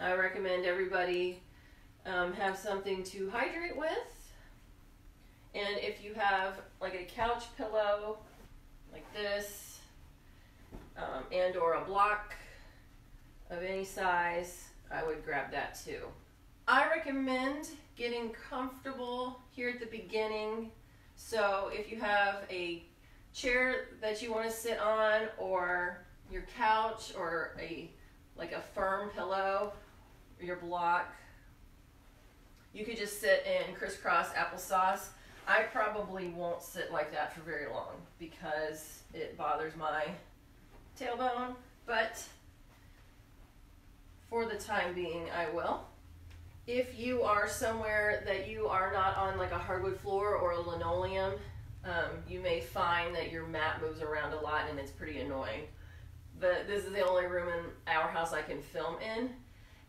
I recommend everybody um, have something to hydrate with. And if you have like a couch pillow like this, um, and or a block of any size, I would grab that too. I recommend getting comfortable here at the beginning. So if you have a chair that you want to sit on or your couch or a like a firm pillow your block, you could just sit in crisscross applesauce. I probably won't sit like that for very long because it bothers my tailbone, but for the time being, I will. If you are somewhere that you are not on like a hardwood floor or a linoleum, um, you may find that your mat moves around a lot and it's pretty annoying. But this is the only room in our house I can film in.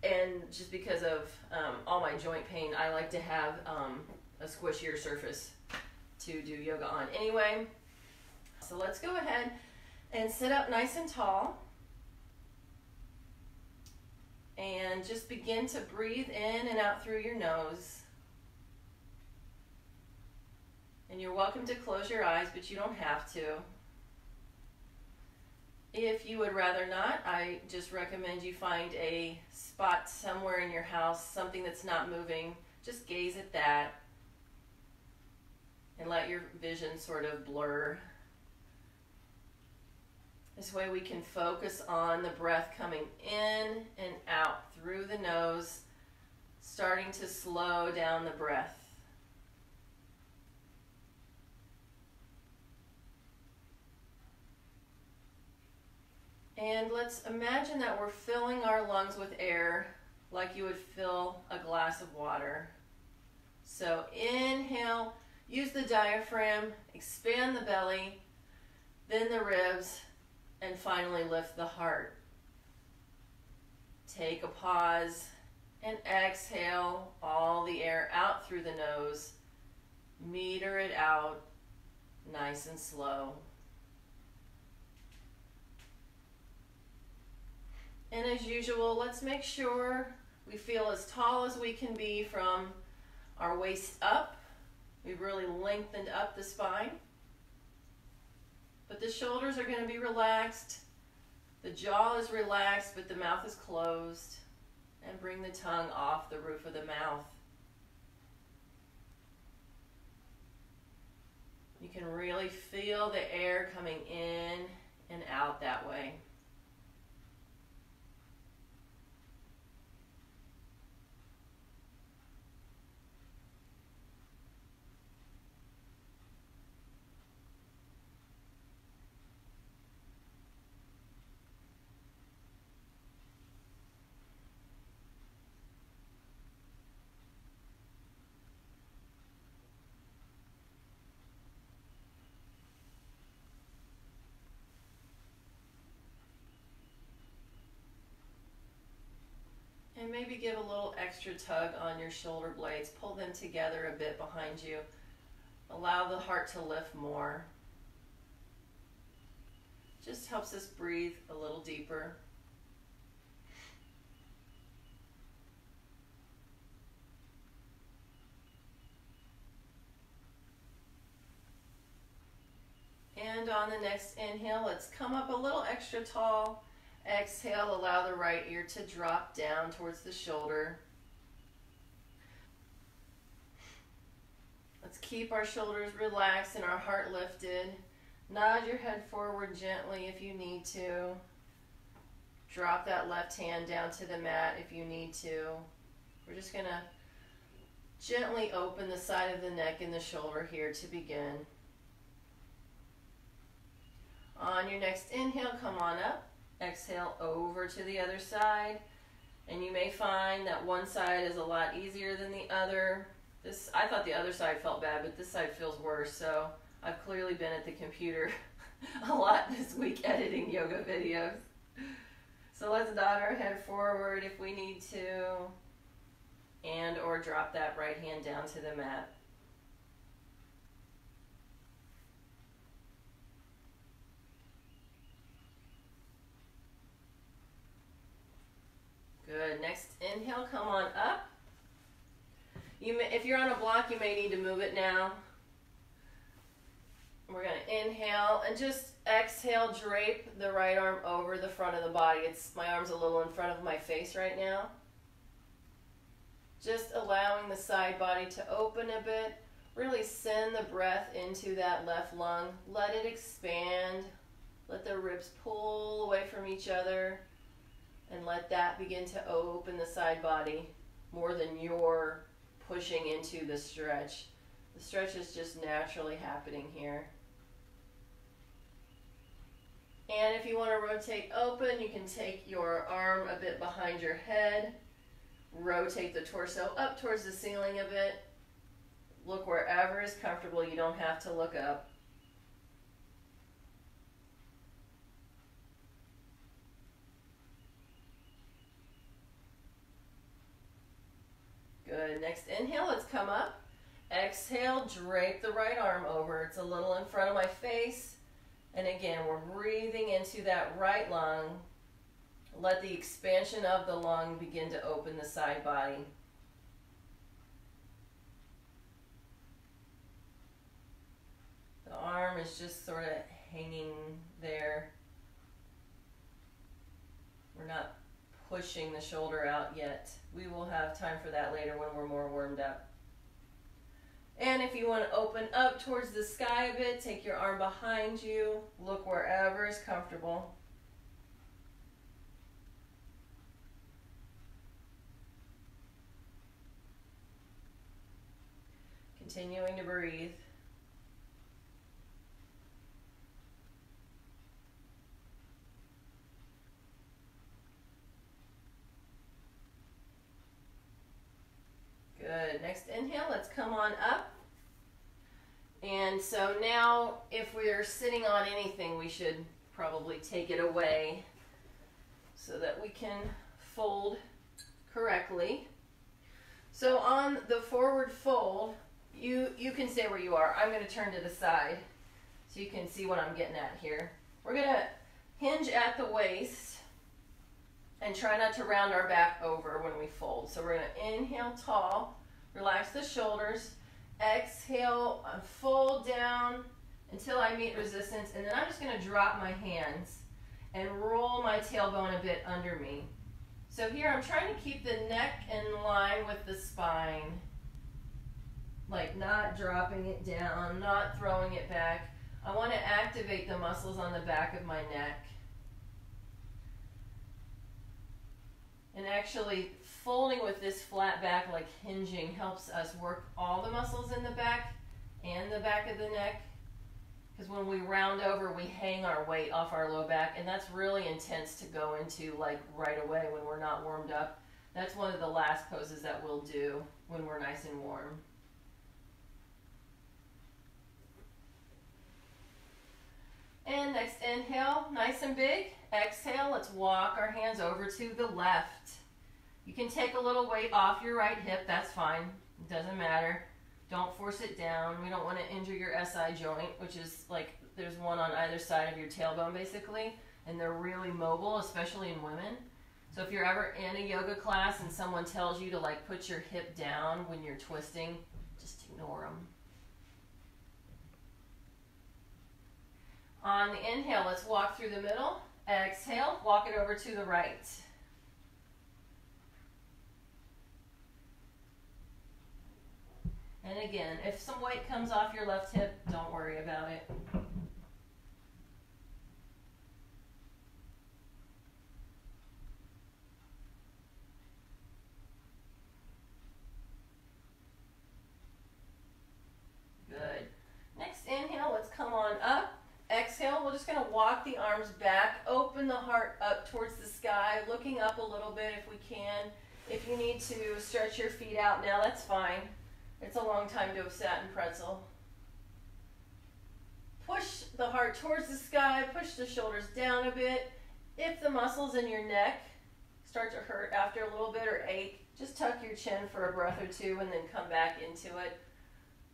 And just because of um, all my joint pain, I like to have um, a squishier surface to do yoga on. Anyway, so let's go ahead and sit up nice and tall. And just begin to breathe in and out through your nose. And you're welcome to close your eyes, but you don't have to. If you would rather not, I just recommend you find a spot somewhere in your house, something that's not moving. Just gaze at that and let your vision sort of blur. This way we can focus on the breath coming in and out through the nose, starting to slow down the breath. And let's imagine that we're filling our lungs with air like you would fill a glass of water. So inhale, use the diaphragm, expand the belly, then the ribs, and finally lift the heart. Take a pause and exhale all the air out through the nose. Meter it out nice and slow. And as usual, let's make sure we feel as tall as we can be from our waist up. We've really lengthened up the spine. But the shoulders are going to be relaxed. The jaw is relaxed, but the mouth is closed. And bring the tongue off the roof of the mouth. You can really feel the air coming in and out that way. Maybe give a little extra tug on your shoulder blades. Pull them together a bit behind you. Allow the heart to lift more. Just helps us breathe a little deeper. And on the next inhale, let's come up a little extra tall Exhale, allow the right ear to drop down towards the shoulder. Let's keep our shoulders relaxed and our heart lifted. Nod your head forward gently if you need to. Drop that left hand down to the mat if you need to. We're just going to gently open the side of the neck and the shoulder here to begin. On your next inhale, come on up. Exhale over to the other side. And you may find that one side is a lot easier than the other. This I thought the other side felt bad, but this side feels worse. So I've clearly been at the computer a lot this week editing yoga videos. So let's nod our head forward if we need to and or drop that right hand down to the mat. Good. Next inhale, come on up. You may, if you're on a block, you may need to move it now. We're going to inhale and just exhale, drape the right arm over the front of the body. It's my arm's a little in front of my face right now. Just allowing the side body to open a bit. Really send the breath into that left lung. Let it expand. Let the ribs pull away from each other and let that begin to open the side body more than you're pushing into the stretch. The stretch is just naturally happening here. And if you want to rotate open, you can take your arm a bit behind your head, rotate the torso up towards the ceiling a bit. Look wherever is comfortable. You don't have to look up. Good. Next inhale, let's come up. Exhale, drape the right arm over. It's a little in front of my face. And again, we're breathing into that right lung. Let the expansion of the lung begin to open the side body. The arm is just sort of hanging there. We're not pushing the shoulder out yet. We will have time for that later when we're more warmed up. And if you want to open up towards the sky a bit, take your arm behind you, look wherever is comfortable. Continuing to breathe. Good. Next inhale, let's come on up. And so now, if we're sitting on anything, we should probably take it away so that we can fold correctly. So on the forward fold, you, you can stay where you are. I'm going to turn to the side so you can see what I'm getting at here. We're going to hinge at the waist and try not to round our back over when we fold. So we're to inhale tall Relax the shoulders. Exhale, fold down until I meet resistance. And then I'm just going to drop my hands and roll my tailbone a bit under me. So here I'm trying to keep the neck in line with the spine. Like not dropping it down, not throwing it back. I want to activate the muscles on the back of my neck. And actually folding with this flat back, like hinging, helps us work all the muscles in the back and the back of the neck. Because when we round over, we hang our weight off our low back, and that's really intense to go into like right away when we're not warmed up. That's one of the last poses that we'll do when we're nice and warm. And next inhale, nice and big. Exhale, let's walk our hands over to the left. You can take a little weight off your right hip, that's fine. It doesn't matter. Don't force it down. We don't want to injure your SI joint, which is like there's one on either side of your tailbone basically, and they're really mobile, especially in women. So if you're ever in a yoga class and someone tells you to like put your hip down when you're twisting, just ignore them. On the inhale, let's walk through the middle. Exhale, walk it over to the right. And again, if some weight comes off your left hip, don't worry about it. Good. Next inhale, let's come on up. Exhale, we're just going to walk the arms back, open the heart up towards the sky, looking up a little bit if we can. If you need to stretch your feet out now, that's fine. It's a long time to have sat in pretzel. Push the heart towards the sky, push the shoulders down a bit. If the muscles in your neck start to hurt after a little bit or ache, just tuck your chin for a breath or two and then come back into it.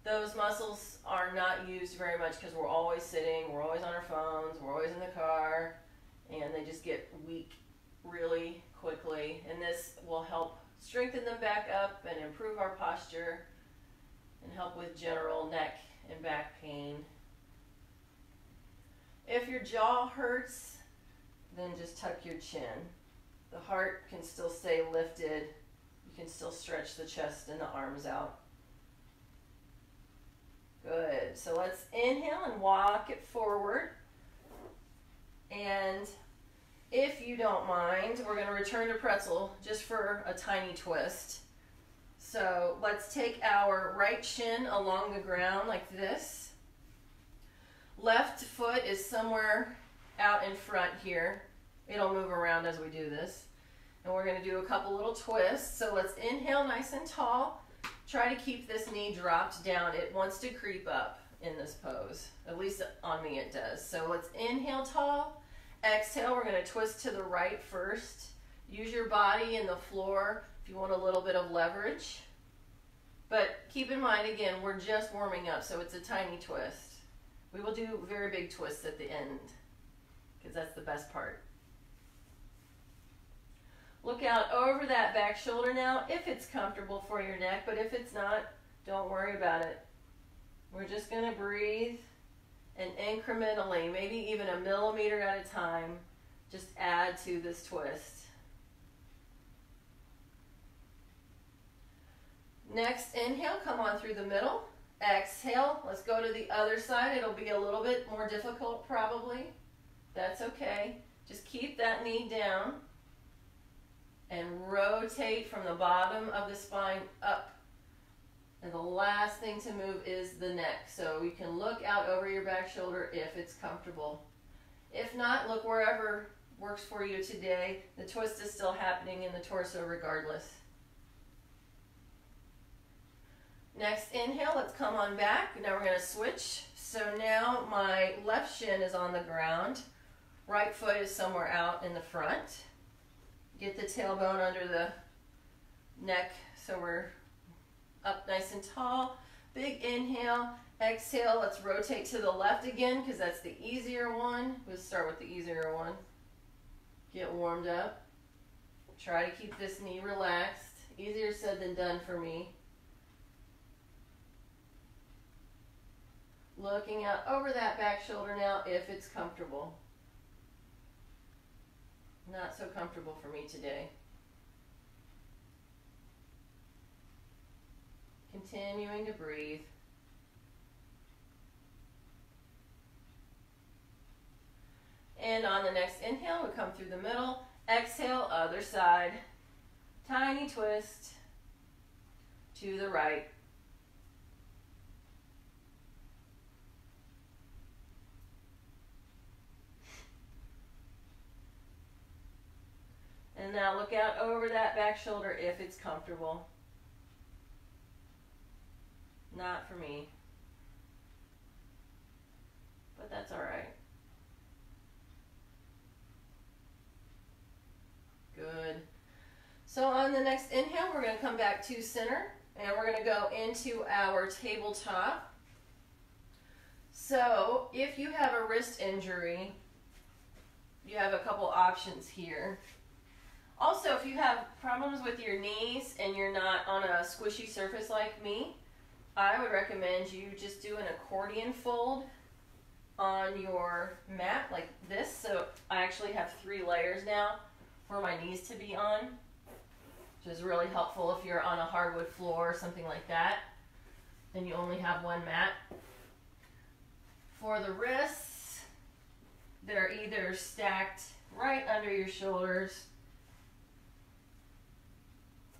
Those muscles are not used very much because we're always sitting, we're always on our phones, we're always in the car, and they just get weak really quickly, and this will help strengthen them back up and improve our posture and help with general neck and back pain. If your jaw hurts, then just tuck your chin. The heart can still stay lifted. You can still stretch the chest and the arms out. Good. So let's inhale and walk it forward. And if you don't mind, we're going to return to pretzel just for a tiny twist. So let's take our right shin along the ground like this. Left foot is somewhere out in front here. It'll move around as we do this. And we're going to do a couple little twists. So let's inhale nice and tall. Try to keep this knee dropped down. It wants to creep up in this pose. At least on me it does. So let's inhale tall. Exhale, we're going to twist to the right first. Use your body and the floor if you want a little bit of leverage. But keep in mind, again, we're just warming up, so it's a tiny twist. We will do very big twists at the end because that's the best part. Look out over that back shoulder now if it's comfortable for your neck, but if it's not, don't worry about it. We're just going to breathe and incrementally, maybe even a millimeter at a time, just add to this twist. Next, inhale, come on through the middle. Exhale, let's go to the other side. It'll be a little bit more difficult probably. That's okay. Just keep that knee down and rotate from the bottom of the spine up. And the last thing to move is the neck. So you can look out over your back shoulder if it's comfortable. If not, look wherever works for you today. The twist is still happening in the torso regardless. Next inhale, let's come on back. Now we're going to switch. So now my left shin is on the ground. Right foot is somewhere out in the front. Get the tailbone under the neck so we're up nice and tall. Big inhale. Exhale, let's rotate to the left again because that's the easier one. We'll start with the easier one. Get warmed up. Try to keep this knee relaxed. Easier said than done for me. Looking out over that back shoulder now if it's comfortable. Not so comfortable for me today. Continuing to breathe. And on the next inhale, we come through the middle. Exhale, other side. Tiny twist to the right. And now look out over that back shoulder if it's comfortable. Not for me. But that's all right. Good. So on the next inhale, we're going to come back to center and we're going to go into our tabletop. So if you have a wrist injury, you have a couple options here. Also, if you have problems with your knees and you're not on a squishy surface like me, I would recommend you just do an accordion fold on your mat like this. So I actually have three layers now for my knees to be on, which is really helpful if you're on a hardwood floor or something like that, and you only have one mat. For the wrists, they're either stacked right under your shoulders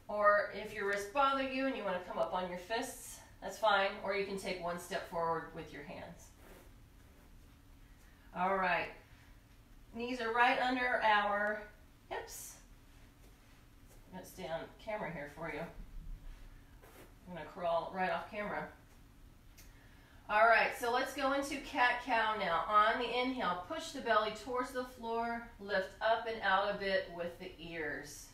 or if your wrists bother you and you want to come up on your fists, that's fine. Or you can take one step forward with your hands. All right. Knees are right under our hips. I'm going to stay on camera here for you. I'm going to crawl right off camera. All right, so let's go into cat-cow now. On the inhale, push the belly towards the floor, lift up and out a bit with the ears.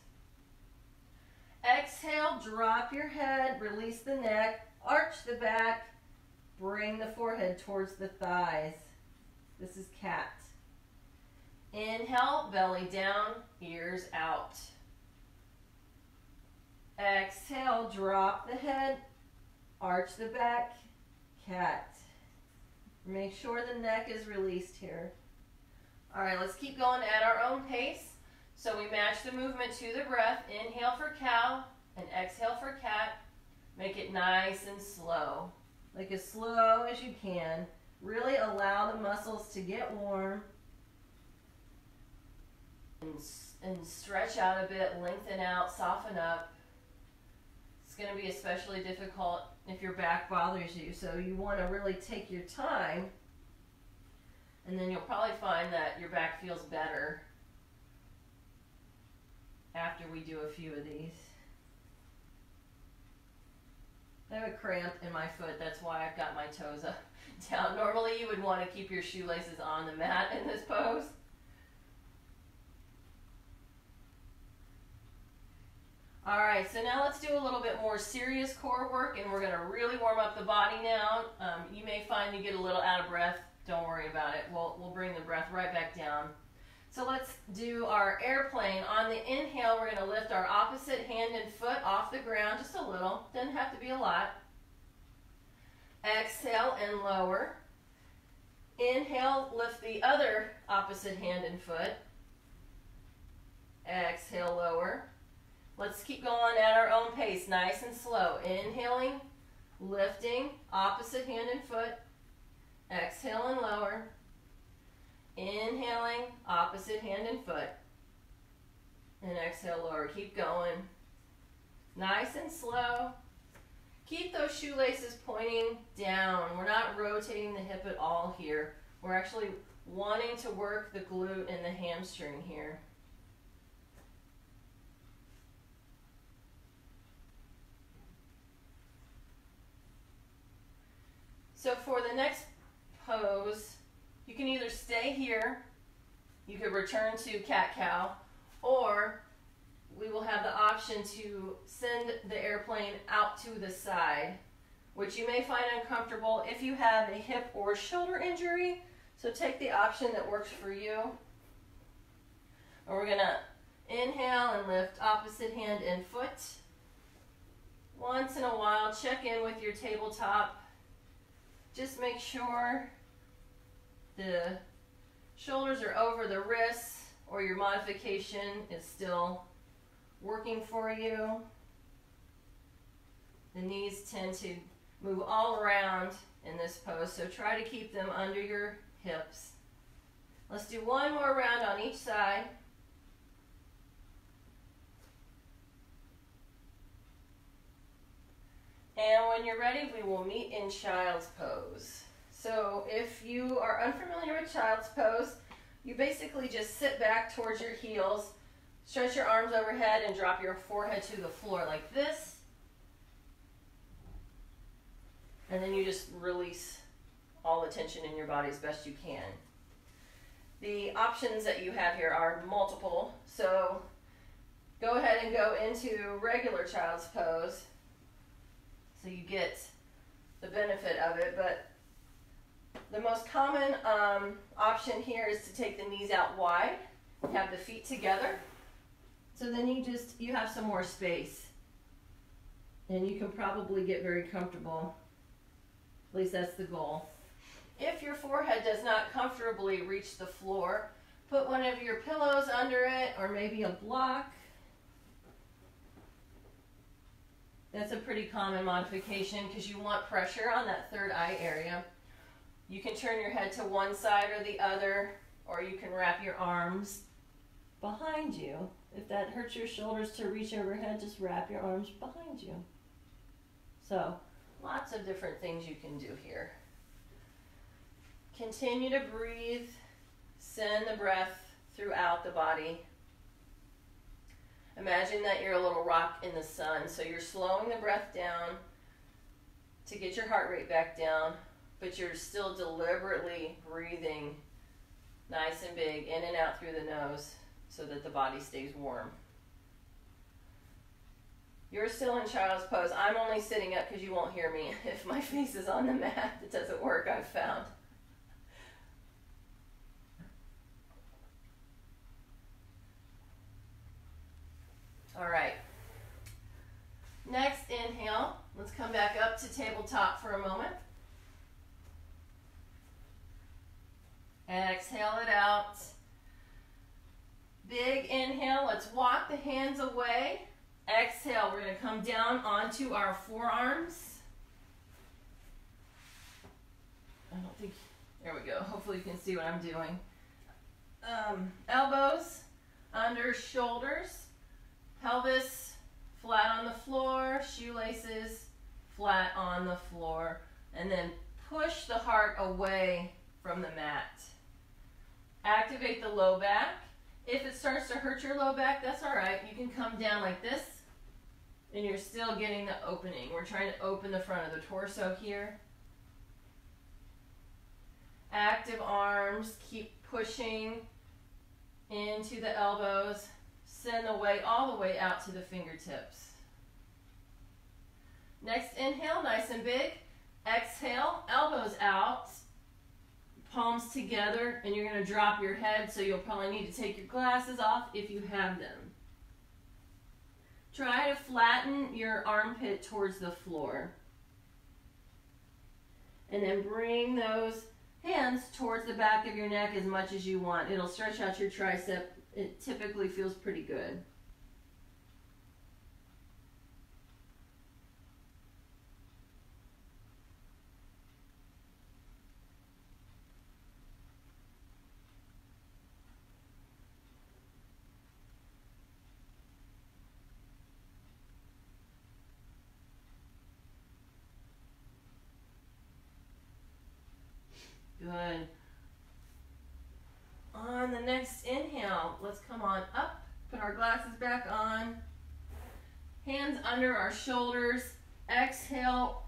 Exhale, drop your head, release the neck, arch the back, bring the forehead towards the thighs. This is cat. Inhale, belly down, ears out. Exhale, drop the head, arch the back, cat. Make sure the neck is released here. All right, let's keep going at our own pace. So we match the movement to the breath. Inhale for cow and exhale for cat. Make it nice and slow, like as slow as you can. Really allow the muscles to get warm and, and stretch out a bit, lengthen out, soften up. It's going to be especially difficult if your back bothers you, so you want to really take your time, and then you'll probably find that your back feels better after we do a few of these. I have a cramp in my foot, that's why I've got my toes up, down. Normally you would want to keep your shoelaces on the mat in this pose. All right, so now let's do a little bit more serious core work and we're gonna really warm up the body now. Um, you may find you get a little out of breath. Don't worry about it. We'll, we'll bring the breath right back down. So let's do our airplane. On the inhale, we're gonna lift our opposite hand and foot off the ground just a little. Doesn't have to be a lot. Exhale and lower. Inhale, lift the other opposite hand and foot. Exhale, lower. Let's keep going at our own pace, nice and slow. Inhaling, lifting, opposite hand and foot. Exhale and lower. Inhaling, opposite hand and foot. And exhale, lower. Keep going. Nice and slow. Keep those shoelaces pointing down. We're not rotating the hip at all here. We're actually wanting to work the glute and the hamstring here. So for the next pose, you can either stay here, you could return to cat-cow, or we will have the option to send the airplane out to the side, which you may find uncomfortable if you have a hip or shoulder injury. So take the option that works for you. And we're gonna inhale and lift opposite hand and foot. Once in a while, check in with your tabletop just make sure the shoulders are over the wrists or your modification is still working for you. The knees tend to move all around in this pose, so try to keep them under your hips. Let's do one more round on each side. And when you're ready, we will meet in child's pose. So if you are unfamiliar with child's pose, you basically just sit back towards your heels, stretch your arms overhead, and drop your forehead to the floor like this. And then you just release all the tension in your body as best you can. The options that you have here are multiple. So go ahead and go into regular child's pose so you get the benefit of it. But the most common um, option here is to take the knees out wide, have the feet together. So then you just, you have some more space. And you can probably get very comfortable. At least that's the goal. If your forehead does not comfortably reach the floor, put one of your pillows under it or maybe a block That's a pretty common modification because you want pressure on that third eye area. You can turn your head to one side or the other, or you can wrap your arms behind you. If that hurts your shoulders to reach overhead, just wrap your arms behind you. So, lots of different things you can do here. Continue to breathe, send the breath throughout the body. Imagine that you're a little rock in the sun. So you're slowing the breath down to get your heart rate back down, but you're still deliberately breathing nice and big in and out through the nose so that the body stays warm. You're still in child's pose. I'm only sitting up because you won't hear me. If my face is on the mat, it doesn't work, I've found. All right. Next inhale, let's come back up to tabletop for a moment. Exhale it out. Big inhale. Let's walk the hands away. Exhale. We're going to come down onto our forearms. I don't think, there we go. Hopefully you can see what I'm doing. Um, elbows under shoulders, pelvis flat on the floor, shoelaces flat on the floor, and then push the heart away from the mat. Activate the low back. If it starts to hurt your low back, that's all right. You can come down like this, and you're still getting the opening. We're trying to open the front of the torso here. Active arms, keep pushing into the elbows. Send the weight all the way out to the fingertips. Next inhale, nice and big. Exhale, elbows out, palms together, and you're going to drop your head, so you'll probably need to take your glasses off if you have them. Try to flatten your armpit towards the floor. And then bring those hands towards the back of your neck as much as you want. It'll stretch out your tricep. It typically feels pretty good. Good. On the next inhale, let's come on up, put our glasses back on, hands under our shoulders, exhale,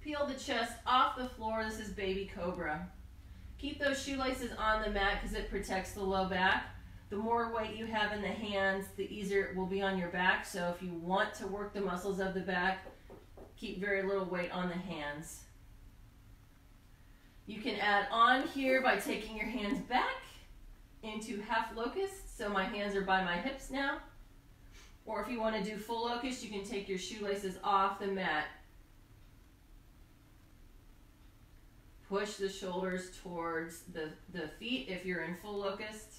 peel the chest off the floor. This is baby cobra. Keep those shoelaces on the mat because it protects the low back. The more weight you have in the hands, the easier it will be on your back. So if you want to work the muscles of the back, keep very little weight on the hands. You can add on here by taking your hands back into half locust. So my hands are by my hips now. Or if you want to do full locust, you can take your shoelaces off the mat. Push the shoulders towards the, the feet if you're in full locust.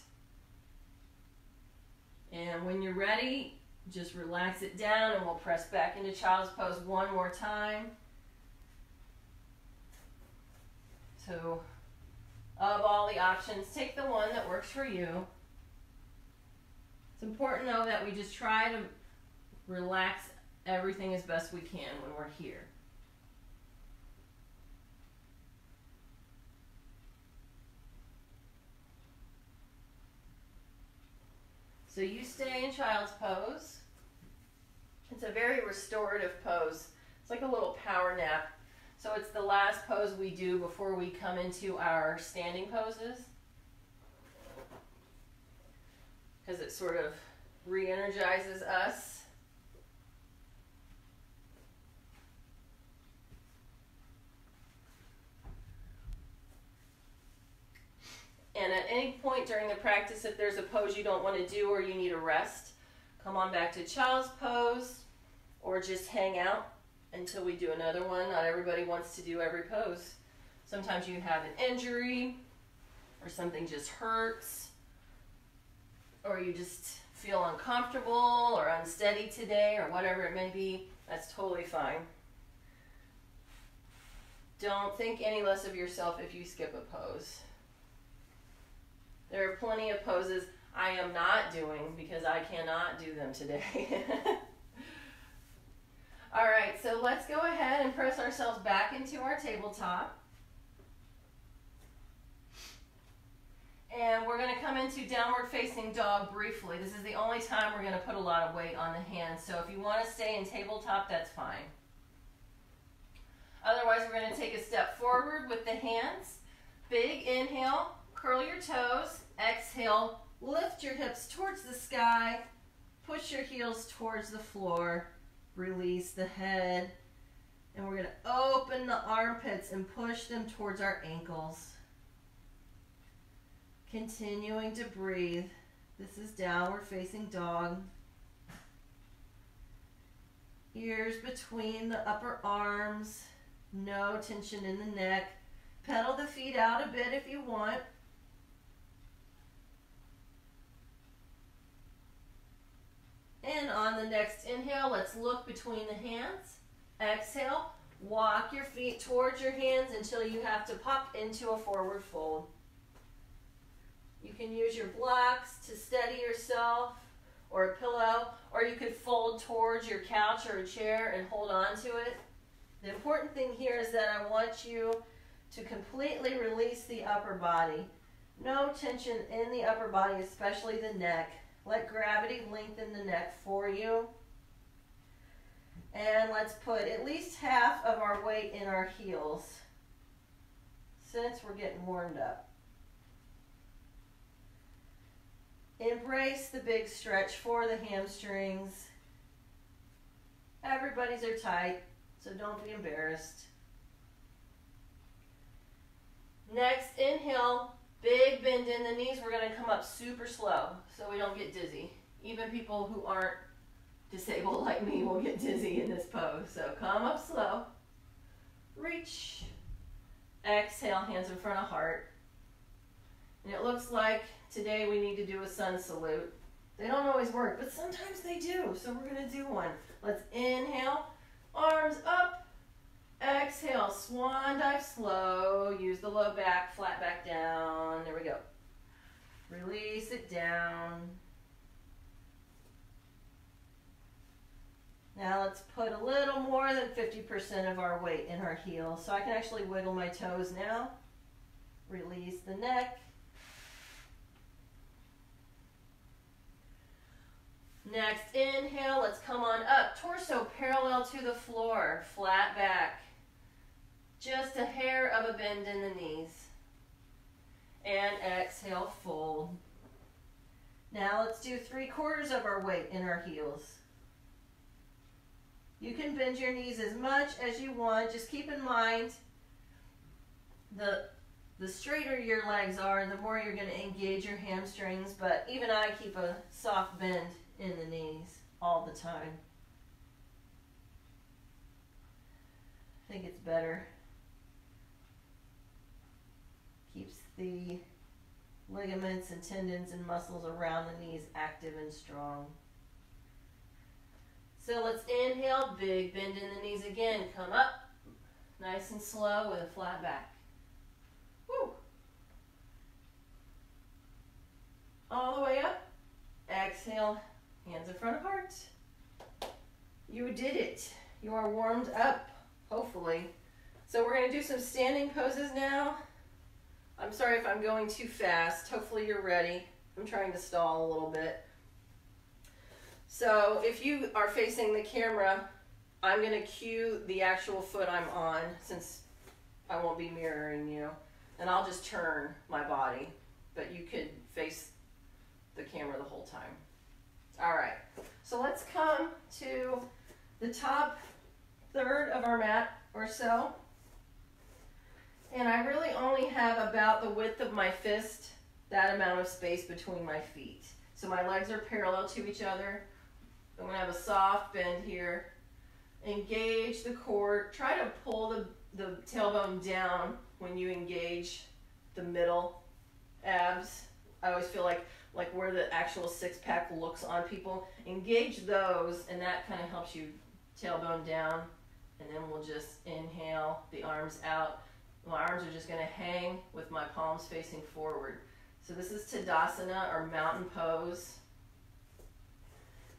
And when you're ready, just relax it down and we'll press back into child's pose one more time. So of all the options, take the one that works for you. It's important though that we just try to relax everything as best we can when we're here. So you stay in child's pose. It's a very restorative pose. It's like a little power nap so it's the last pose we do before we come into our standing poses. Because it sort of re-energizes us. And at any point during the practice, if there's a pose you don't want to do or you need a rest, come on back to child's pose or just hang out until we do another one. Not everybody wants to do every pose. Sometimes you have an injury or something just hurts or you just feel uncomfortable or unsteady today or whatever it may be. That's totally fine. Don't think any less of yourself if you skip a pose. There are plenty of poses I am not doing because I cannot do them today. All right, so let's go ahead and press ourselves back into our tabletop. And we're going to come into downward facing dog briefly. This is the only time we're going to put a lot of weight on the hands. So if you want to stay in tabletop, that's fine. Otherwise, we're going to take a step forward with the hands. Big inhale, curl your toes. Exhale, lift your hips towards the sky. Push your heels towards the floor. Release the head. And we're going to open the armpits and push them towards our ankles. Continuing to breathe. This is downward facing dog. Ears between the upper arms. No tension in the neck. Pedal the feet out a bit if you want. And on the next inhale, let's look between the hands. Exhale, walk your feet towards your hands until you have to pop into a forward fold. You can use your blocks to steady yourself or a pillow, or you could fold towards your couch or a chair and hold on to it. The important thing here is that I want you to completely release the upper body. No tension in the upper body, especially the neck. Let gravity lengthen the neck for you. And let's put at least half of our weight in our heels since we're getting warmed up. Embrace the big stretch for the hamstrings. Everybody's are tight, so don't be embarrassed. Next, inhale, big bend in the knees. We're going to come up super slow so we don't get dizzy. Even people who aren't disabled like me will get dizzy in this pose. So come up slow. Reach. Exhale, hands in front of heart. And it looks like today we need to do a sun salute. They don't always work, but sometimes they do. So we're going to do one. Let's inhale, arms up. Exhale, swan dive slow. Use the low back, flat back down. There we go. Release it down. Now let's put a little more than 50% of our weight in our heels. So I can actually wiggle my toes now. Release the neck. Next, inhale, let's come on up. Torso parallel to the floor, flat back. Just a hair of a bend in the knees. And exhale, fold. Now let's do three quarters of our weight in our heels. You can bend your knees as much as you want. Just keep in mind the the straighter your legs are, the more you're going to engage your hamstrings. But even I keep a soft bend in the knees all the time. I think it's better. Keeps the ligaments and tendons and muscles around the knees active and strong. So let's inhale, big bend in the knees again. Come up, nice and slow with a flat back. Woo. All the way up. Exhale, hands in front of heart. You did it. You are warmed up, hopefully. So we're going to do some standing poses now. I'm sorry if I'm going too fast. Hopefully you're ready. I'm trying to stall a little bit. So if you are facing the camera, I'm going to cue the actual foot I'm on since I won't be mirroring you. And I'll just turn my body, but you could face the camera the whole time. All right, so let's come to the top third of our mat or so. And I really only have about the width of my fist, that amount of space between my feet. So my legs are parallel to each other. I'm gonna have a soft bend here. Engage the core. Try to pull the, the tailbone down when you engage the middle abs. I always feel like like where the actual six pack looks on people. Engage those and that kind of helps you tailbone down. And then we'll just inhale the arms out. My arms are just gonna hang with my palms facing forward. So this is Tadasana or mountain pose.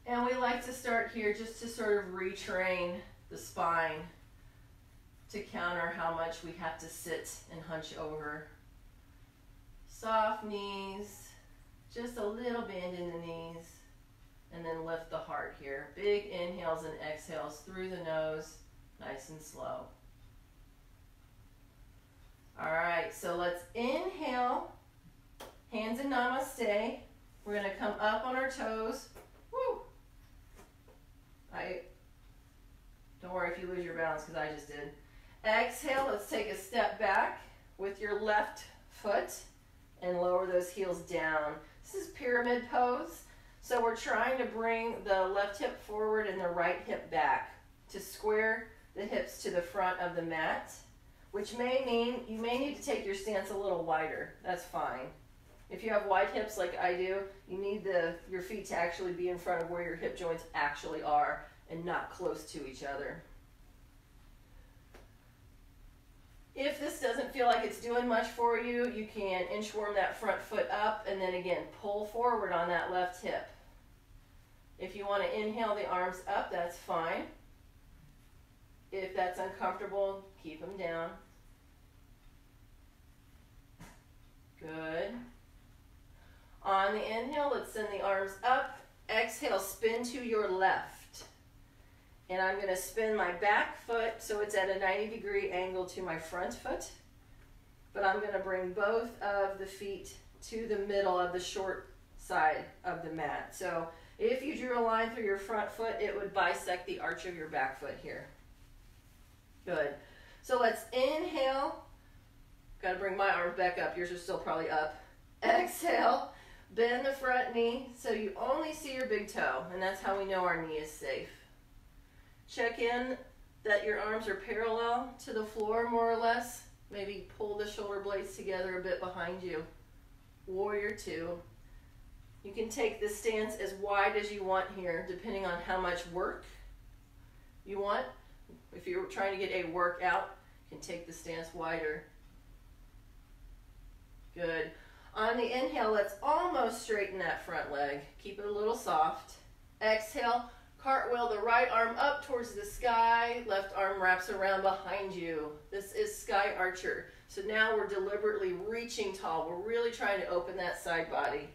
And we like to start here just to sort of retrain the spine to counter how much we have to sit and hunch over. Soft knees, just a little bend in the knees, and then lift the heart here. Big inhales and exhales through the nose, nice and slow. All right, so let's inhale, hands in namaste. We're gonna come up on our toes. Woo! I, don't worry if you lose your balance because I just did. Exhale, let's take a step back with your left foot and lower those heels down. This is pyramid pose. So we're trying to bring the left hip forward and the right hip back. to square the hips to the front of the mat, which may mean you may need to take your stance a little wider. That's fine. If you have wide hips like I do, you need the your feet to actually be in front of where your hip joints actually are and not close to each other. If this doesn't feel like it's doing much for you, you can inchworm that front foot up and then again pull forward on that left hip. If you want to inhale the arms up, that's fine. If that's uncomfortable, keep them down. Good. On the inhale, let's send the arms up. Exhale, spin to your left. And I'm going to spin my back foot so it's at a 90 degree angle to my front foot. But I'm going to bring both of the feet to the middle of the short side of the mat. So if you drew a line through your front foot, it would bisect the arch of your back foot here. Good. So let's inhale. Got to bring my arms back up. Yours are still probably up. Exhale. Bend the front knee so you only see your big toe, and that's how we know our knee is safe. Check in that your arms are parallel to the floor more or less. Maybe pull the shoulder blades together a bit behind you. Warrior two. You can take the stance as wide as you want here, depending on how much work you want. If you're trying to get a workout, you can take the stance wider. Good. On the inhale, let's almost straighten that front leg. Keep it a little soft. Exhale, cartwheel the right arm up towards the sky, left arm wraps around behind you. This is Sky Archer. So now we're deliberately reaching tall. We're really trying to open that side body.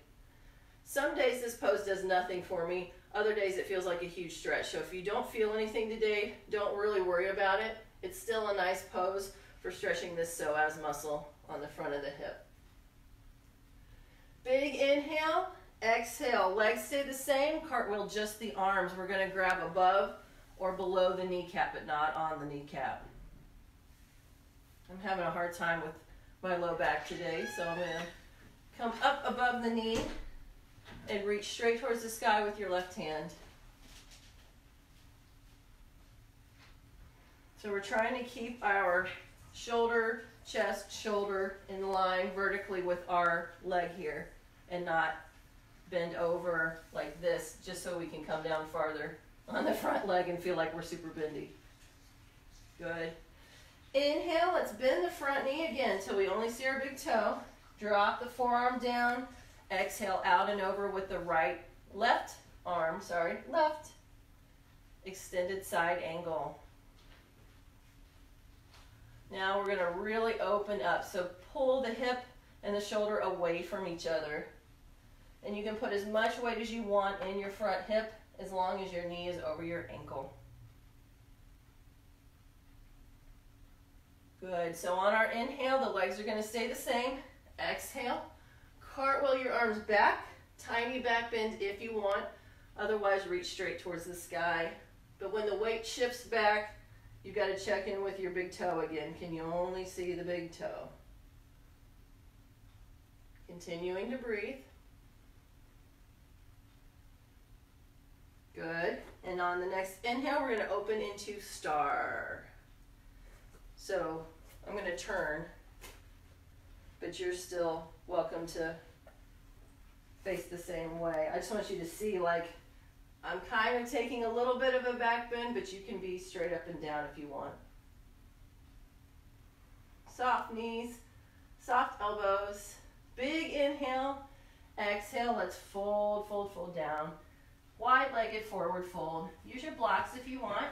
Some days this pose does nothing for me. Other days it feels like a huge stretch. So if you don't feel anything today, don't really worry about it. It's still a nice pose for stretching this psoas muscle on the front of the hip. Big inhale, exhale. Legs stay the same. Cartwheel just the arms. We're going to grab above or below the kneecap, but not on the kneecap. I'm having a hard time with my low back today, so I'm to come up above the knee and reach straight towards the sky with your left hand. So we're trying to keep our shoulder, chest, shoulder in line vertically with our leg here and not bend over like this just so we can come down farther on the front leg and feel like we're super bendy. Good. Inhale, let's bend the front knee again until we only see our big toe. Drop the forearm down. Exhale out and over with the right, left arm, sorry, left. Extended side angle. Now we're going to really open up. So pull the hip and the shoulder away from each other. And you can put as much weight as you want in your front hip as long as your knee is over your ankle. Good. So on our inhale, the legs are going to stay the same. Exhale. Cartwheel your arms back. Tiny back bend if you want. Otherwise, reach straight towards the sky. But when the weight shifts back, you've got to check in with your big toe again. Can you only see the big toe? Continuing to breathe. Good. And on the next inhale, we're going to open into star. So I'm going to turn, but you're still welcome to face the same way. I just want you to see like I'm kind of taking a little bit of a back bend, but you can be straight up and down if you want. Soft knees, soft elbows, big inhale, exhale, let's fold, fold, fold down. Wide-legged forward fold. Use your blocks if you want.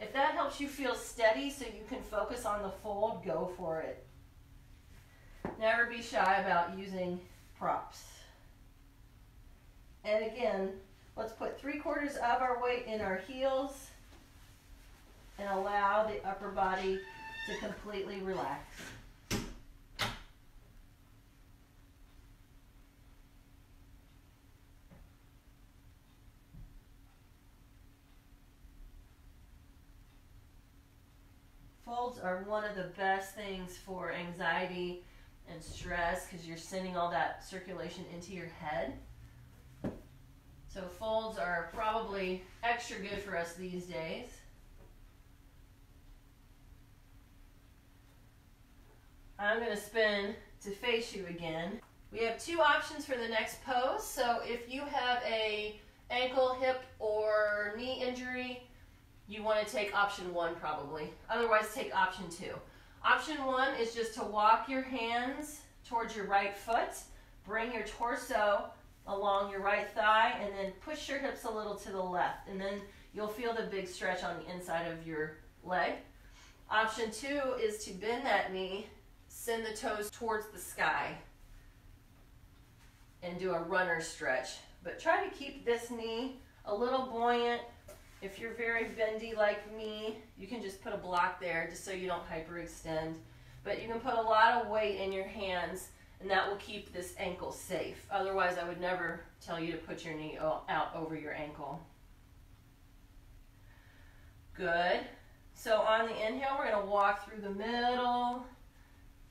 If that helps you feel steady so you can focus on the fold, go for it. Never be shy about using props. And again, let's put three quarters of our weight in our heels and allow the upper body to completely relax. Folds are one of the best things for anxiety and stress because you're sending all that circulation into your head. So folds are probably extra good for us these days. I'm going to spin to face you again. We have two options for the next pose. So if you have a ankle, hip, or knee injury, you want to take option one probably. Otherwise, take option two. Option one is just to walk your hands towards your right foot, bring your torso along your right thigh, and then push your hips a little to the left. And then you'll feel the big stretch on the inside of your leg. Option two is to bend that knee, send the toes towards the sky, and do a runner stretch. But try to keep this knee a little buoyant. If you're very bendy like me, you can just put a block there just so you don't hyperextend. But you can put a lot of weight in your hands and that will keep this ankle safe. Otherwise, I would never tell you to put your knee out over your ankle. Good. So on the inhale, we're going to walk through the middle.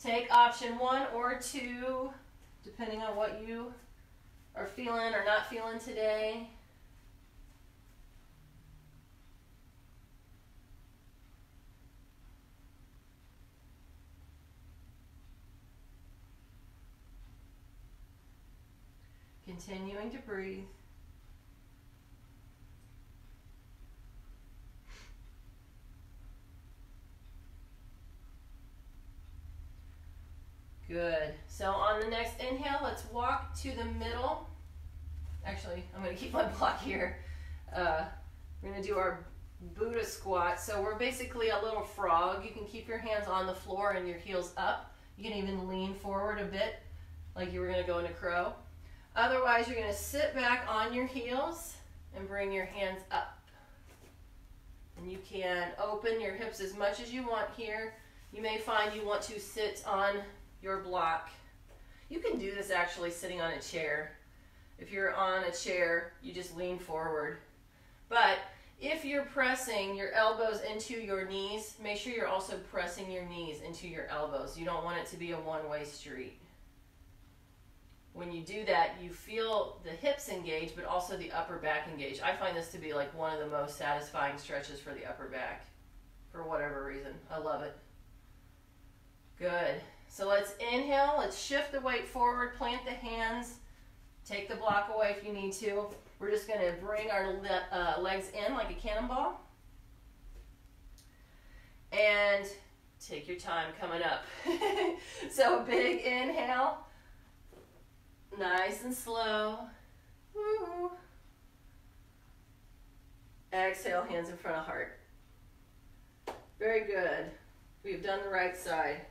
Take option one or two, depending on what you are feeling or not feeling today. Continuing to breathe. Good. So on the next inhale, let's walk to the middle. Actually, I'm going to keep my block here. Uh, we're going to do our Buddha squat. So we're basically a little frog. You can keep your hands on the floor and your heels up. You can even lean forward a bit like you were going to go into crow. Otherwise, you're going to sit back on your heels and bring your hands up. And you can open your hips as much as you want here. You may find you want to sit on your block. You can do this actually sitting on a chair. If you're on a chair, you just lean forward. But if you're pressing your elbows into your knees, make sure you're also pressing your knees into your elbows. You don't want it to be a one-way street. When you do that, you feel the hips engage, but also the upper back engage. I find this to be like one of the most satisfying stretches for the upper back, for whatever reason. I love it. Good. So let's inhale, let's shift the weight forward, plant the hands, take the block away if you need to. We're just gonna bring our le uh, legs in like a cannonball. And take your time coming up. so big inhale, nice and slow. Woo. Exhale, hands in front of heart. Very good. We've done the right side.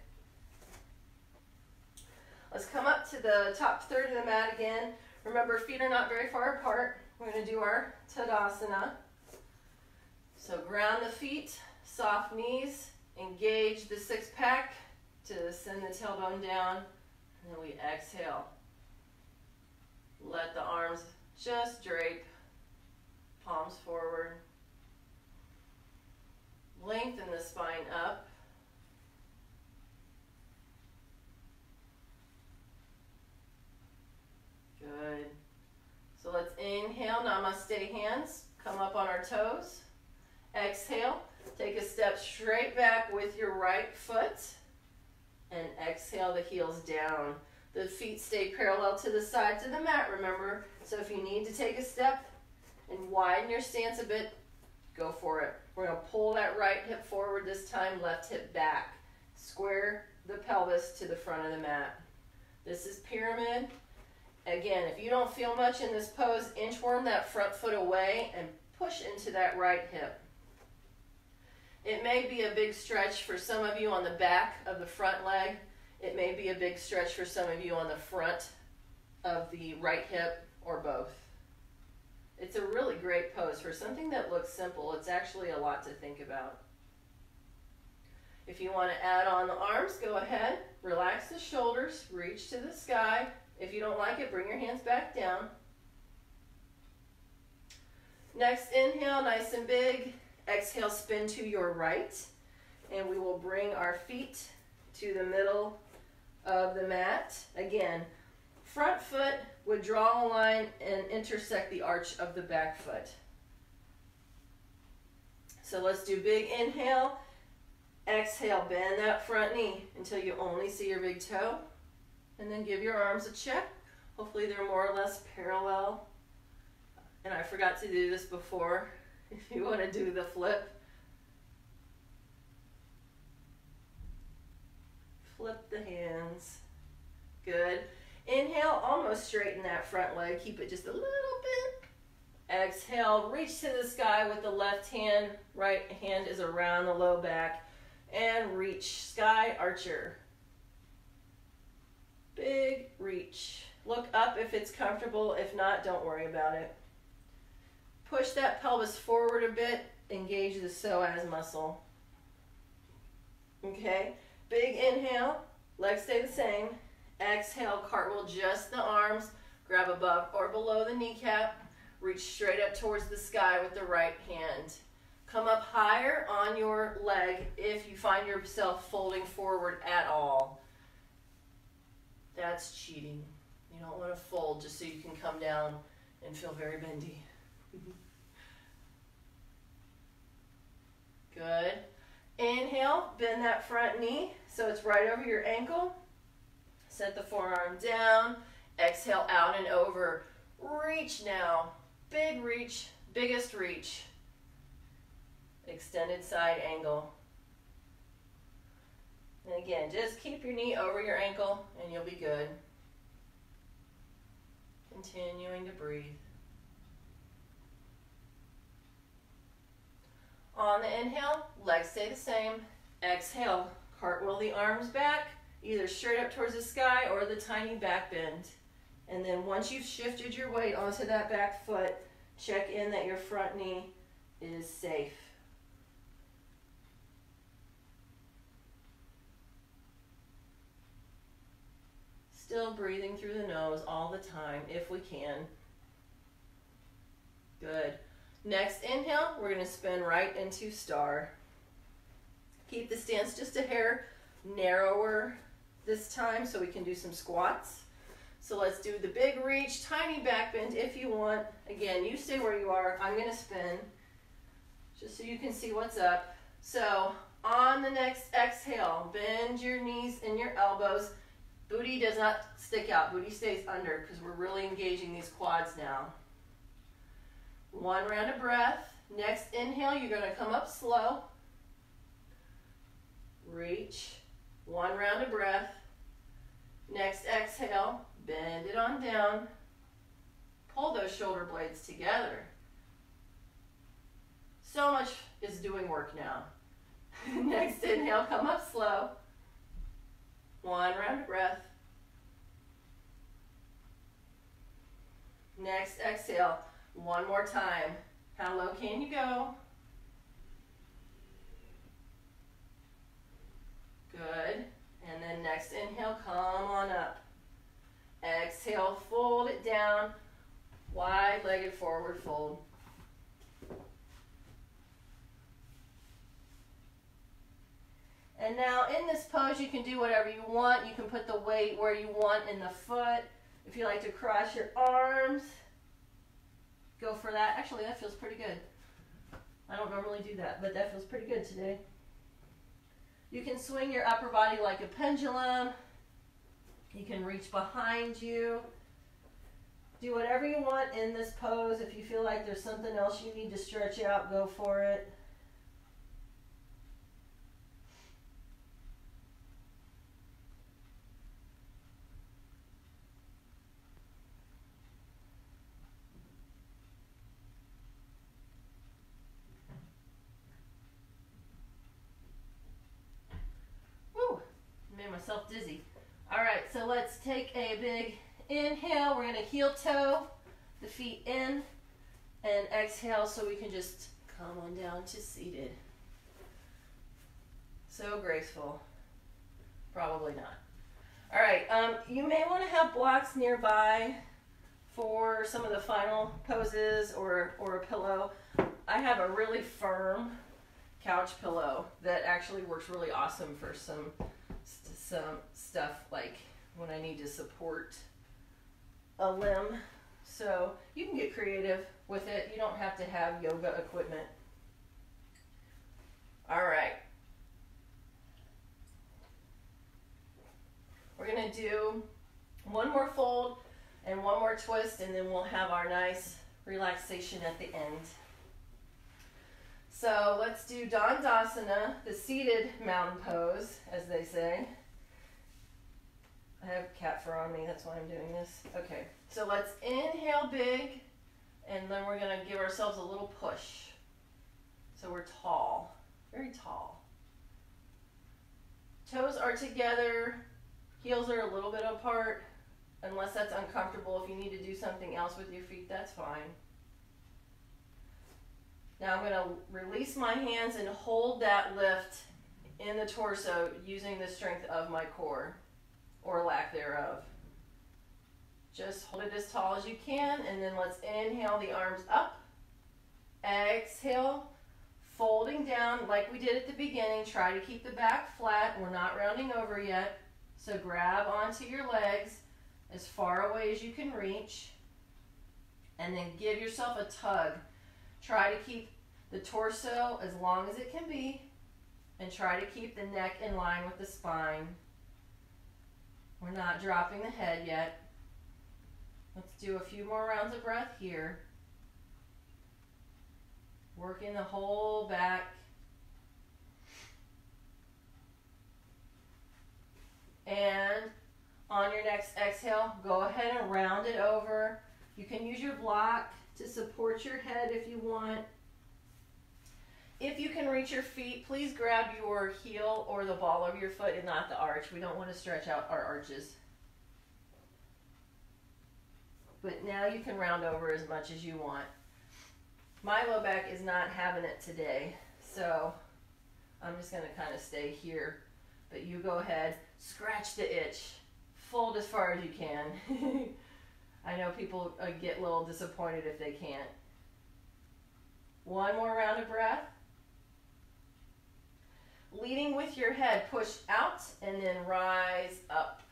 Let's come up to the top third of the mat again. Remember, feet are not very far apart. We're going to do our Tadasana. So ground the feet, soft knees, engage the six pack to send the tailbone down, and then we exhale. Let the arms just drape, palms forward. Lengthen the spine up. Good. So let's inhale, namaste hands. Come up on our toes. Exhale, take a step straight back with your right foot. And exhale the heels down. The feet stay parallel to the sides of the mat, remember? So if you need to take a step and widen your stance a bit, go for it. We're going to pull that right hip forward this time, left hip back. Square the pelvis to the front of the mat. This is pyramid. Again, if you don't feel much in this pose, inchworm that front foot away and push into that right hip. It may be a big stretch for some of you on the back of the front leg. It may be a big stretch for some of you on the front of the right hip or both. It's a really great pose. For something that looks simple, it's actually a lot to think about. If you want to add on the arms, go ahead. Relax the shoulders, reach to the sky. If you don't like it, bring your hands back down. Next, inhale, nice and big. Exhale, spin to your right. And we will bring our feet to the middle of the mat. Again, front foot would draw a line and intersect the arch of the back foot. So let's do big inhale. Exhale, bend that front knee until you only see your big toe. And then give your arms a check. Hopefully they're more or less parallel. And I forgot to do this before. If you want to do the flip, flip the hands. Good. Inhale, almost straighten that front leg. Keep it just a little bit. Exhale, reach to the sky with the left hand. Right hand is around the low back. And reach, sky archer. Big reach. Look up if it's comfortable. If not, don't worry about it. Push that pelvis forward a bit. Engage the psoas muscle. Okay. Big inhale. Legs stay the same. Exhale, cartwheel just the arms. Grab above or below the kneecap. Reach straight up towards the sky with the right hand. Come up higher on your leg if you find yourself folding forward at all. That's cheating. You don't want to fold just so you can come down and feel very bendy. Mm-hmm. Good. Inhale, bend that front knee so it's right over your ankle. Set the forearm down. Exhale out and over. Reach now. Big reach, biggest reach. Extended side angle. And again, just keep your knee over your ankle and you'll be good. Continuing to breathe. On the inhale, legs stay the same. Exhale, cartwheel the arms back, either straight up towards the sky or the tiny back bend. And then once you've shifted your weight onto that back foot, check in that your front knee is safe. Still breathing through the nose all the time if we can. Good. Next inhale, we're going to spin right into star. Keep the stance just a hair narrower this time so we can do some squats. So let's do the big reach, tiny back bend if you want. Again, you stay where you are. I'm going to spin just so you can see what's up. So on the next exhale, bend your knees and your elbows. Booty does not stick out. Booty stays under because we're really engaging these quads now. One round of breath. Next inhale, you're going to come up slow. Reach. One round of breath. Next exhale, bend it on down. Pull those shoulder blades together. So much is doing work now. Next inhale, come up slow. One round of breath. Next exhale, one more time. How low can you go? Good. And then next inhale, come on up. Exhale, fold it down. Wide-legged forward fold. And now in this pose, you can do whatever you want. You can put the weight where you want in the foot. If you like to cross your arms, go for that. Actually, that feels pretty good. I don't normally do that, but that feels pretty good today. You can swing your upper body like a pendulum. You can reach behind you. Do whatever you want in this pose. If you feel like there's something else you need to stretch out, go for it. myself dizzy. All right, so let's take a big inhale. We're gonna heel toe the feet in and exhale so we can just come on down to seated. So graceful. Probably not. All right, um, you may want to have blocks nearby for some of the final poses or, or a pillow. I have a really firm couch pillow that actually works really awesome for some some stuff like when I need to support a limb. So you can get creative with it. You don't have to have yoga equipment. All right. We're gonna do one more fold and one more twist and then we'll have our nice relaxation at the end. So let's do Dandasana, the seated mountain pose, as they say. I have cat fur on me, that's why I'm doing this. Okay, so let's inhale big, and then we're gonna give ourselves a little push. So we're tall, very tall. Toes are together, heels are a little bit apart, unless that's uncomfortable. If you need to do something else with your feet, that's fine. Now I'm gonna release my hands and hold that lift in the torso using the strength of my core or lack thereof. Just hold it as tall as you can, and then let's inhale the arms up. Exhale, folding down like we did at the beginning. Try to keep the back flat. We're not rounding over yet. So grab onto your legs as far away as you can reach, and then give yourself a tug. Try to keep the torso as long as it can be, and try to keep the neck in line with the spine. We're not dropping the head yet. Let's do a few more rounds of breath here. Working the whole back. And on your next exhale, go ahead and round it over. You can use your block to support your head if you want. If you can reach your feet, please grab your heel or the ball of your foot and not the arch. We don't want to stretch out our arches. But now you can round over as much as you want. My low back is not having it today, so I'm just going to kind of stay here. But you go ahead, scratch the itch, fold as far as you can. I know people uh, get a little disappointed if they can't. One more round of breath leading with your head, push out and then rise up.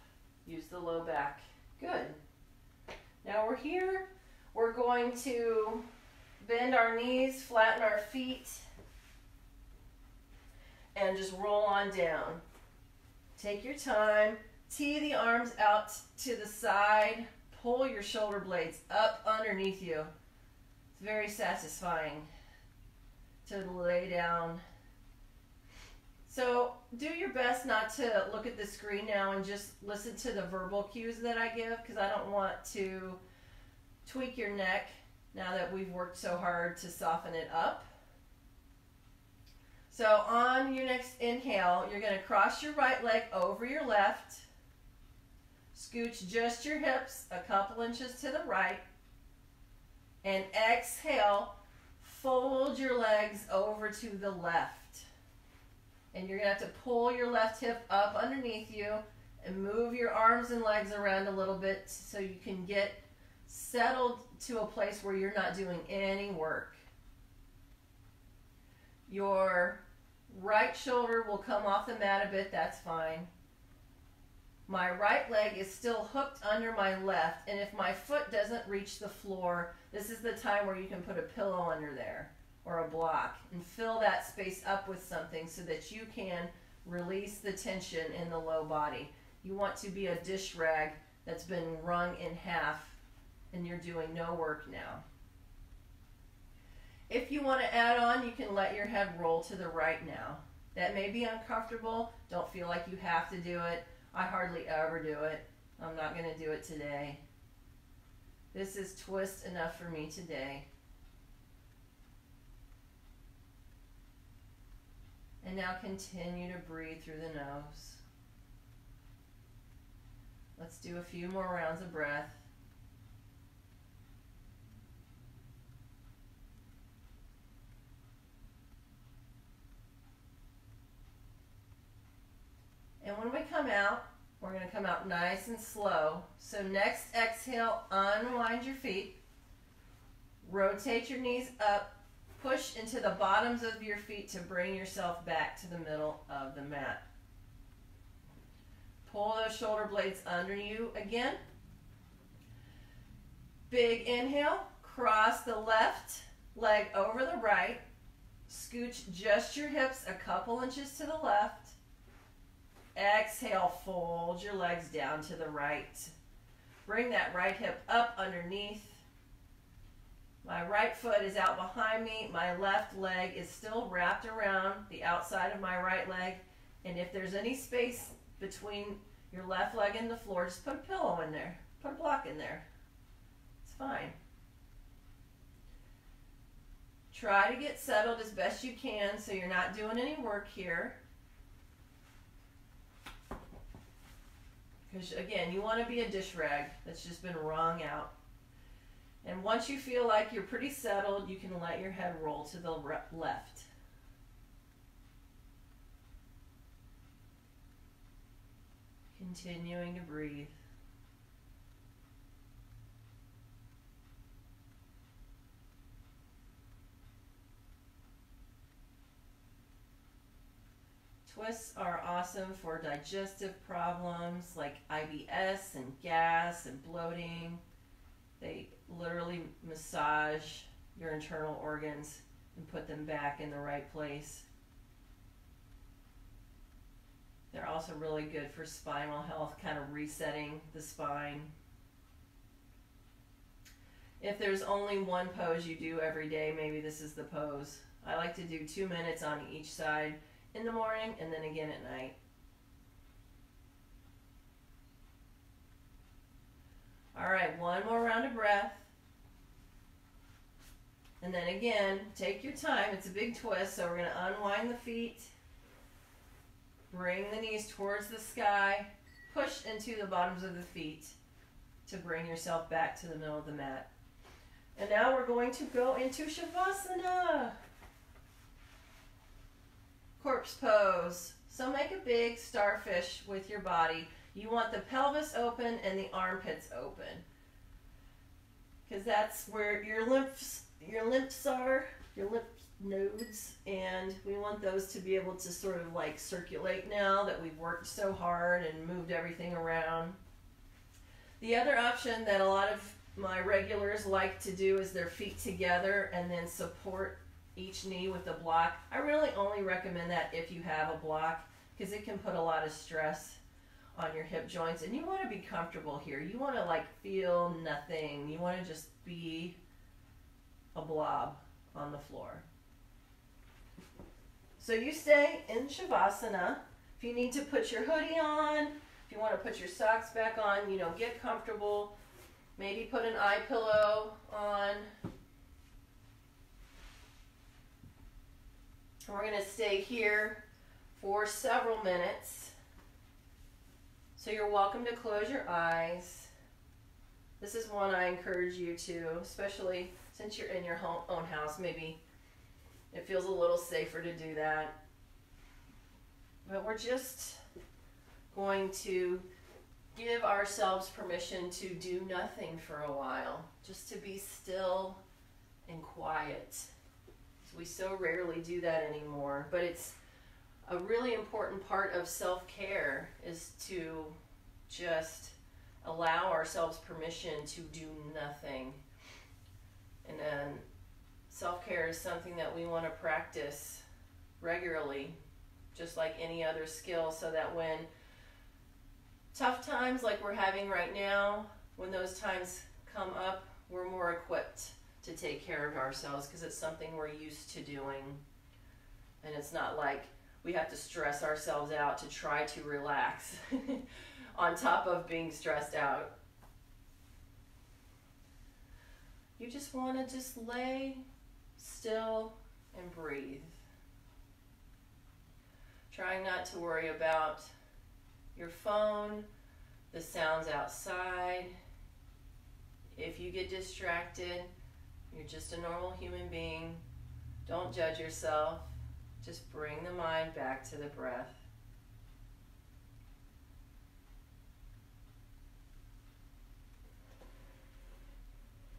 Use the low back. Good. Now we're here. We're going to bend our knees, flatten our feet, and just roll on down. Take your time. Tee the arms out to the side. Pull your shoulder blades up underneath you. It's very satisfying to lay down so do your best not to look at the screen now and just listen to the verbal cues that I give because I don't want to tweak your neck now that we've worked so hard to soften it up. So on your next inhale, you're going to cross your right leg over your left. Scooch just your hips a couple inches to the right. And exhale, fold your legs over to the left. And you're going to have to pull your left hip up underneath you and move your arms and legs around a little bit so you can get settled to a place where you're not doing any work. Your right shoulder will come off the mat a bit, that's fine. My right leg is still hooked under my left, and if my foot doesn't reach the floor, this is the time where you can put a pillow under there or a block and fill that space up with something so that you can release the tension in the low body. You want to be a dish rag that's been wrung in half and you're doing no work now. If you want to add on, you can let your head roll to the right now. That may be uncomfortable. Don't feel like you have to do it. I hardly ever do it. I'm not going to do it today. This is twist enough for me today. And now continue to breathe through the nose. Let's do a few more rounds of breath. And when we come out, we're going to come out nice and slow. So next exhale, unwind your feet. Rotate your knees up Push into the bottoms of your feet to bring yourself back to the middle of the mat. Pull those shoulder blades under you again. Big inhale, cross the left leg over the right. Scooch just your hips a couple inches to the left. Exhale, fold your legs down to the right. Bring that right hip up underneath. My right foot is out behind me. My left leg is still wrapped around the outside of my right leg. And if there's any space between your left leg and the floor, just put a pillow in there. Put a block in there. It's fine. Try to get settled as best you can so you're not doing any work here. Because again, you want to be a dish rag that's just been wrung out. And once you feel like you're pretty settled, you can let your head roll to the left. Continuing to breathe. Twists are awesome for digestive problems like IBS and gas and bloating. They literally massage your internal organs and put them back in the right place. They're also really good for spinal health, kind of resetting the spine. If there's only one pose you do every day, maybe this is the pose. I like to do two minutes on each side in the morning and then again at night. All right, one more round of breath. And then again, take your time. It's a big twist, so we're going to unwind the feet. Bring the knees towards the sky. Push into the bottoms of the feet to bring yourself back to the middle of the mat. And now we're going to go into Shavasana. Corpse pose. So make a big starfish with your body. You want the pelvis open and the armpits open. Because that's where your lymphs your lymphs are, your lymph nodes, and we want those to be able to sort of like circulate now that we've worked so hard and moved everything around. The other option that a lot of my regulars like to do is their feet together and then support each knee with a block. I really only recommend that if you have a block because it can put a lot of stress on your hip joints and you want to be comfortable here. You want to like feel nothing. You want to just be a blob on the floor. So you stay in Shavasana. If you need to put your hoodie on, if you want to put your socks back on, you know, get comfortable. Maybe put an eye pillow on. We're going to stay here for several minutes. So you're welcome to close your eyes. This is one I encourage you to, especially since you're in your home, own house, maybe it feels a little safer to do that. But we're just going to give ourselves permission to do nothing for a while, just to be still and quiet. So we so rarely do that anymore, but it's a really important part of self-care is to just allow ourselves permission to do nothing and then self care is something that we want to practice regularly, just like any other skill, so that when tough times like we're having right now, when those times come up, we're more equipped to take care of ourselves because it's something we're used to doing. And it's not like we have to stress ourselves out to try to relax on top of being stressed out. You just want to just lay still and breathe. Trying not to worry about your phone, the sounds outside. If you get distracted, you're just a normal human being. Don't judge yourself. Just bring the mind back to the breath.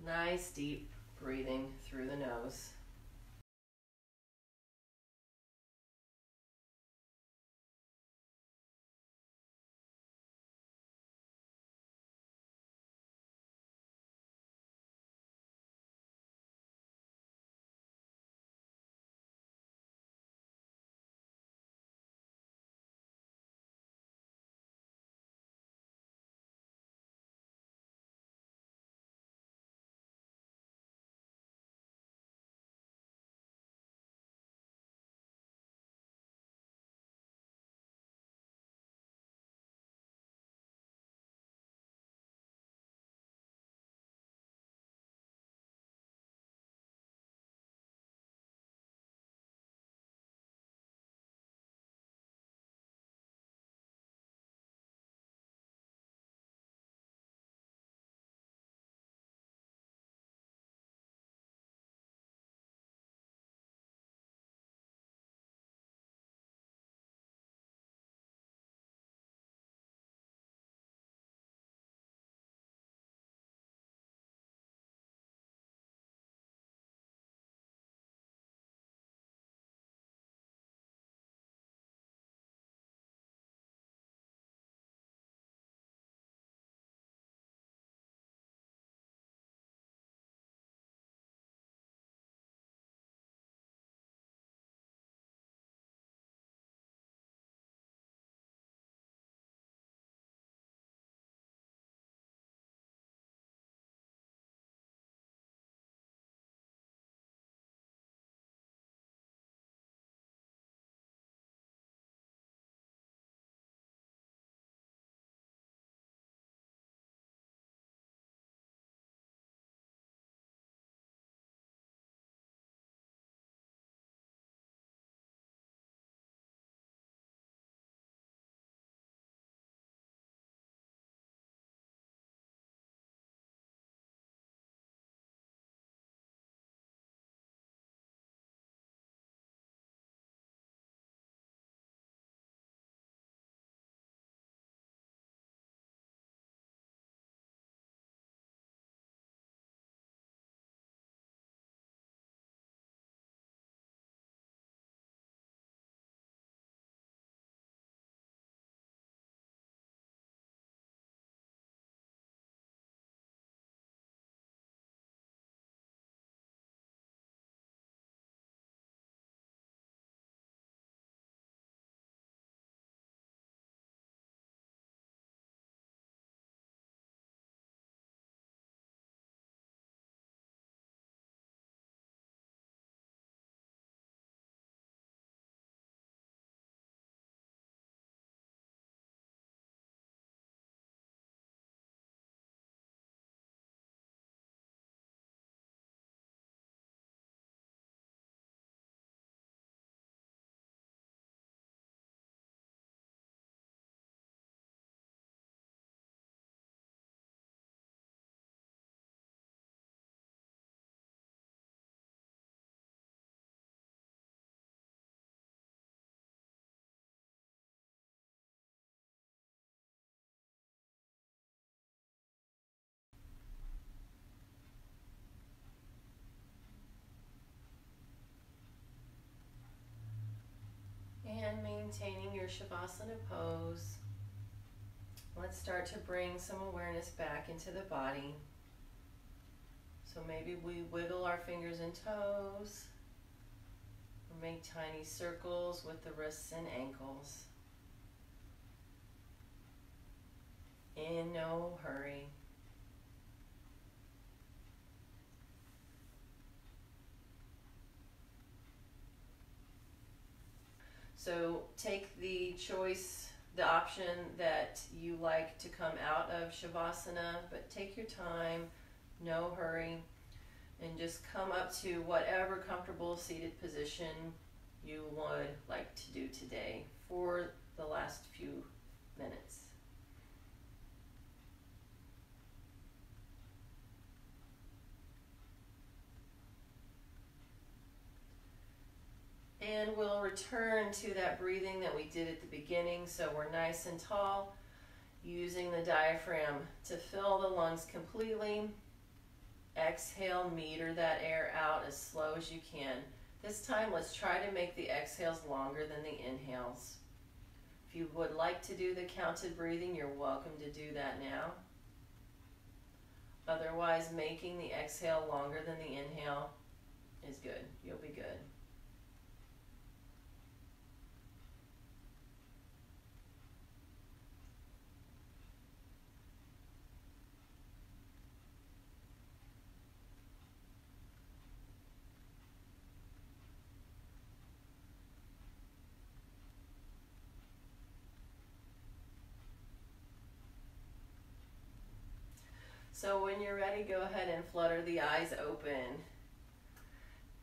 Nice deep breathing through the nose. Maintaining your Shavasana pose. Let's start to bring some awareness back into the body. So maybe we wiggle our fingers and toes, or make tiny circles with the wrists and ankles. In no hurry. So take the choice, the option that you like to come out of Shavasana, but take your time, no hurry, and just come up to whatever comfortable seated position you would like to do today for the last few minutes. And we'll return to that breathing that we did at the beginning. So we're nice and tall, using the diaphragm to fill the lungs completely. Exhale, meter that air out as slow as you can. This time, let's try to make the exhales longer than the inhales. If you would like to do the counted breathing, you're welcome to do that now. Otherwise, making the exhale longer than the inhale is good. You'll be good. So when you're ready, go ahead and flutter the eyes open.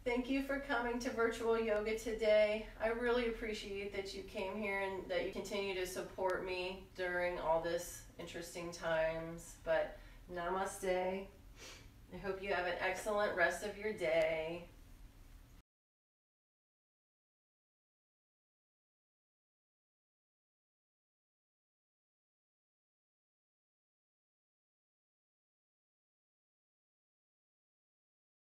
Thank you for coming to virtual yoga today. I really appreciate that you came here and that you continue to support me during all this interesting times. But namaste. I hope you have an excellent rest of your day.